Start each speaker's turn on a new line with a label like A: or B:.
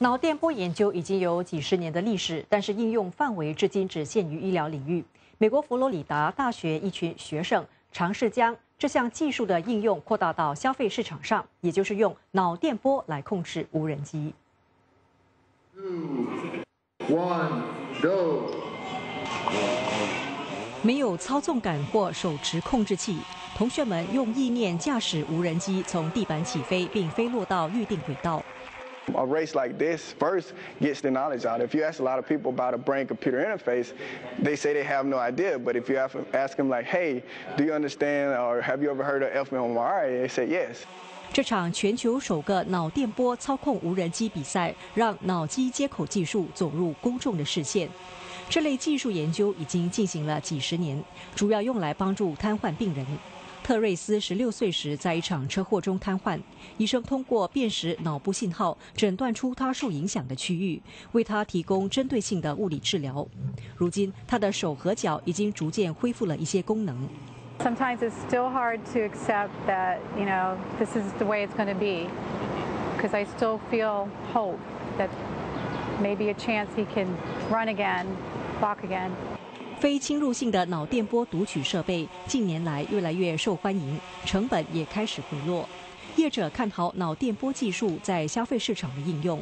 A: 脑电波研究已经有几十年的历史，但是应用范围至今只限于医疗领域。美国佛罗里达大学一群学生尝试将这项技术的应用扩大到消费市场上，也就是用脑电波来控制无人机。One, go. 没有操纵杆或手持控制器，同学们用意念驾驶无人机从地板起飞，并飞落到预定轨道。
B: A race like this first gets the knowledge out. If you ask a lot of people about a brain-computer interface, they say they have no idea. But if you ask them like, "Hey, do you understand or have you ever heard of fMRI?" They say yes.
A: 这场全球首个脑电波操控无人机比赛，让脑机接口技术走入公众的视线。这类技术研究已经进行了几十年，主要用来帮助瘫痪病人。 特瑞斯十六岁时在一场车祸中瘫痪，医生通过辨识脑部信号，诊断出他受影响的区域，为他提供针对性的物理治疗。如今，他的手和脚已经逐渐恢复了一些功能。
C: Sometimes it's still hard to accept that you know this is the way it's going to be, because I still feel hope that maybe a chance he can run again, walk again.
A: 非侵入性的脑电波读取设备近年来越来越受欢迎，成本也开始回落。业者看好脑电波技术在消费市场的应用。